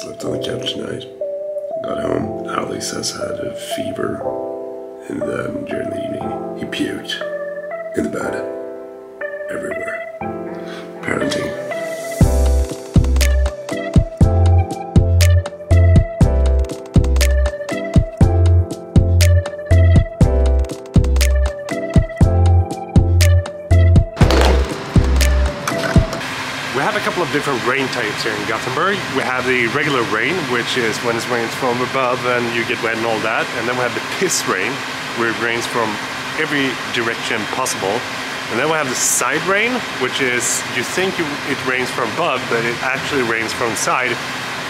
Slept on the couch tonight. Got home. Ali says had a fever. And then during the evening, he puked. In the bed. Everywhere. Parenting. We have a couple of different rain types here in Gothenburg. We have the regular rain, which is when it rains from above and you get wet and all that. And then we have the piss rain, where it rains from every direction possible. And then we have the side rain, which is you think you, it rains from above, but it actually rains from side.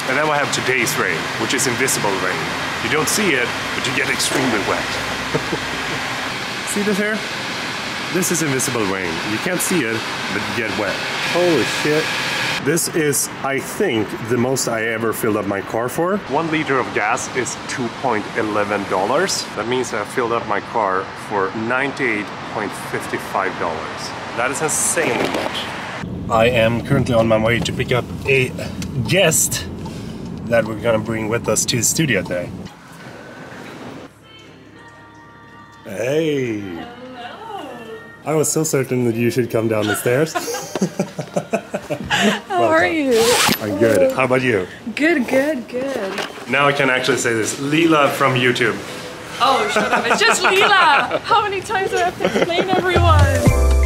And then we have today's rain, which is invisible rain. You don't see it, but you get extremely wet. see this here? This is invisible rain. You can't see it, but you get wet. Holy shit. This is, I think, the most I ever filled up my car for. One liter of gas is $2.11. That means I filled up my car for $98.55. That is insanely much. I am currently on my way to pick up a guest that we're gonna bring with us to the studio today. Hey! I was so certain that you should come down the stairs. How are you? I'm good. How about you? Good, good, good. Now I can actually say this. Lila from YouTube. Oh, shut up. It's just Lila. How many times do I have to explain everyone?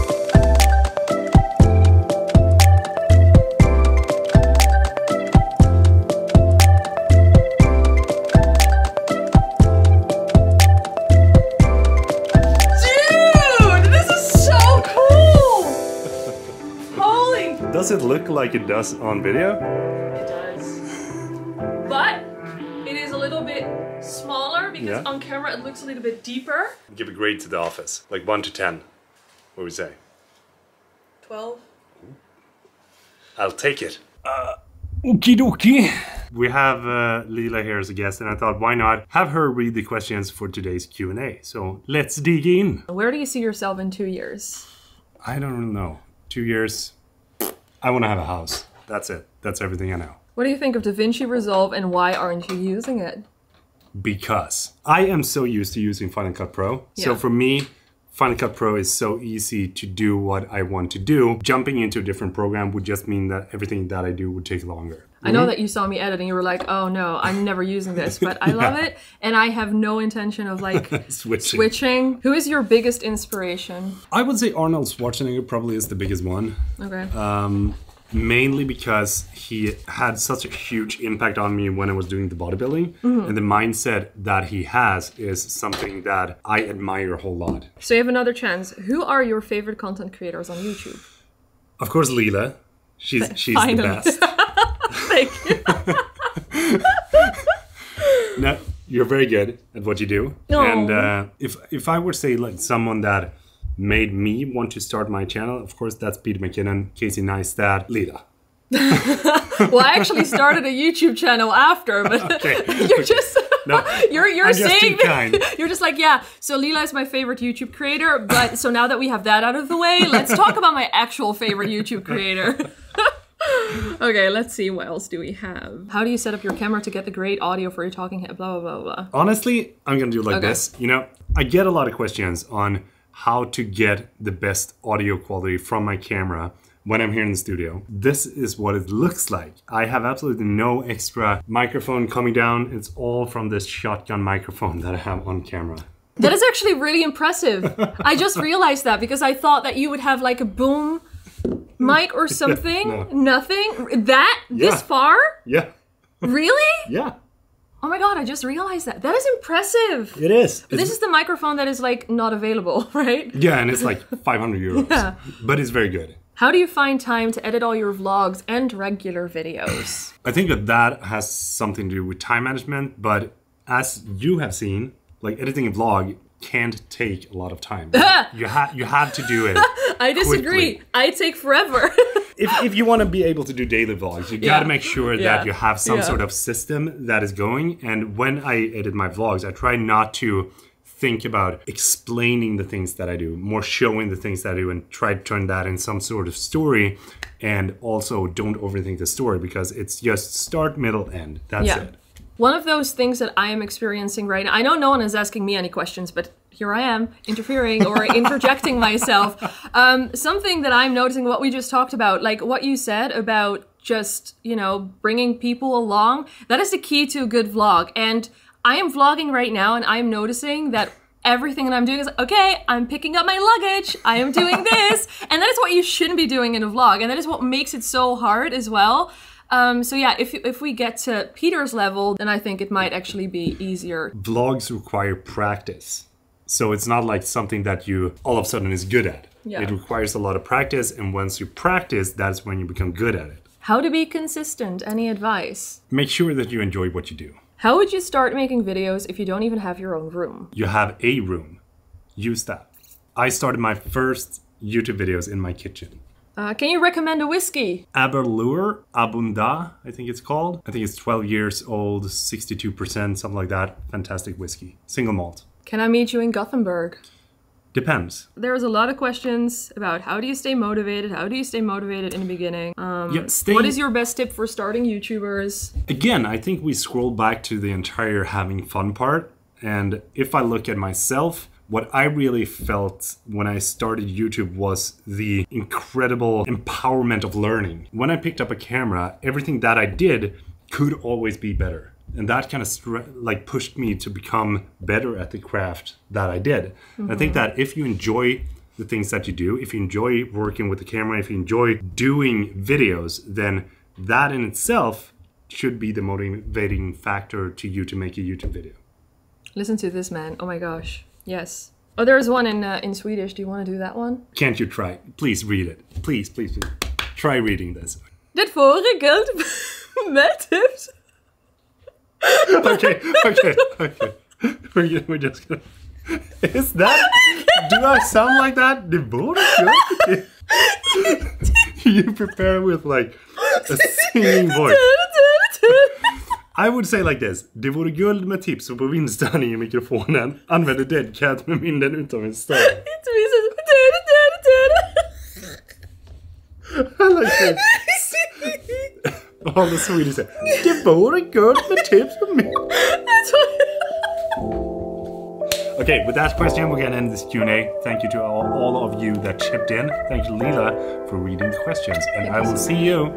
It look like it does on video? It does. But it is a little bit smaller because Yeah. on camera it looks a little bit deeper. Give a grade to the office, like 1 to 10. What would we say? 12. I'll take it. Uh, Okie dokie. We have uh, Lila here as a guest, and I thought, why not have her read the questions for today's Q&A? So let's dig in. Where do you see yourself in two years? I don't know. Two years. I want to have a house. That's it. That's everything I know. What do you think of DaVinci Resolve and why aren't you using it? because I am so used to using Final Cut Pro. So for me, Final Cut Pro is so easy to do what I want to do. Jumping into a different program would just mean that everything that I do would take longer. I know that you saw me editing, you were like, oh no, I'm never using this, but I love it and I have no intention of like Switching. switching. Who is your biggest inspiration? I would say Arnold Schwarzenegger probably is the biggest one. Okay. Um, mainly because he had such a huge impact on me when I was doing the bodybuilding. And the mindset that he has is something that I admire a whole lot. so you have another chance. Who are your favorite content creators on YouTube? Of course, Lila. She's she's the best. Thank you. No, you're very good at what you do. And uh, if if I were to say like someone that made me want to start my channel, of course that's Peter McKinnon, Casey Neistat, Lila. Well, I actually started a YouTube channel after, but Okay. you're just No, you're you're I'm just saying kind. you're just like yeah. So Lila is my favorite YouTube creator, but so now that we have that out of the way, let's talk about my actual favorite YouTube creator. okay, let's see what else do we have. How do you set up your camera to get the great audio for your talking head? Blah blah blah blah. Honestly, I'm gonna do like Okay. this. You know, I get a lot of questions on how to get the best audio quality from my camera when I'm here in the studio. This is what it looks like. I have absolutely no extra microphone coming down. It's all from this shotgun microphone that I have on camera. That is actually really impressive. I just realized that because I thought that you would have like a boom mic or something. No. Nothing. That this far? Yeah, Really? yeah, Oh my god, I just realized that. That is impressive. it is. This is the microphone that is like not available, right? yeah, and it's like 500 euros, Yeah. but it's very good. How do you find time to edit all your vlogs and regular videos? I think that that has something to do with time management, but as you have seen, like editing a vlog can't take a lot of time. you have you have to do it. I disagree. Quickly. I take forever. if, if you want to be able to do daily vlogs, you got to make sure Yeah. that you have some Yeah. sort of system that is going. And when I edit my vlogs, I try not to think about explaining the things that I do, more showing the things that I do, and try to turn that in some sort of story And also, don't overthink the story because it's just start, middle, end. That's it. One of those things that I am experiencing right now. I know no one is asking me any questions, but here I am interfering or interjecting myself. Um, something that I'm noticing, what we just talked about, like what you said about just, you know, bringing people along, that is the key to a good vlog. And I am vlogging right now and I'm noticing that everything that I'm doing is okay, I'm picking up my luggage, I am doing this. and that is what you shouldn't be doing in a vlog. And that is what makes it so hard as well. Um, so yeah, if if we get to Peter's level, then I think it might actually be easier. Vlogs require practice. So it's not like something that you all of a sudden is good at. Yeah. It requires a lot of practice. And once you practice, that's when you become good at it. How to be consistent? Any advice? Make sure that you enjoy what you do. How would you start making videos if you don't even have your own room? You have a room, use that. I started my first YouTube videos in my kitchen. Uh, can you recommend a whiskey? Aberlour, A'bunadh, I think it's called. I think it's 12 years old, 62%, something like that. Fantastic whiskey. Single malt. Can I meet you in Gothenburg? Depends. There's a lot of questions about how do you stay motivated? How do you stay motivated in the beginning? Um, yeah, stay, what is your best tip for starting YouTubers? Again, I think we scroll back to the entire having fun part. And if I look at myself, what I really felt when I started YouTube was the incredible empowerment of learning. When I picked up a camera, everything that I did could always be better. And that kind of stre- like pushed me to become better at the craft that I did. I think mm-hmm. that if you enjoy the things that you do, if you enjoy working with the camera, if you enjoy doing videos, then that in itself should be the motivating factor to you to make a YouTube video. Listen to this man. Oh my gosh. Yes. Oh, there's one in uh, in Swedish. Do you want to do that one? Can't you try? Please read it. Please, please, please. Try reading this. Det foregått med tips. Okay, okay, okay. We're, we're just gonna. Is that? Do I sound like that? Vore good. You prepare with like a singing voice. I would say like this. Det vore guld med tips och på vindstörning i mikrofonen. Använder Deadcat med minnen utav en stad. I like that. All the Swedish say. Det vore guld med tips på min... Okay, with that question, we're gonna end this Q&A. Thank you to all, all of you that chipped in. Thank you, Lila, for reading the questions. And I will see you.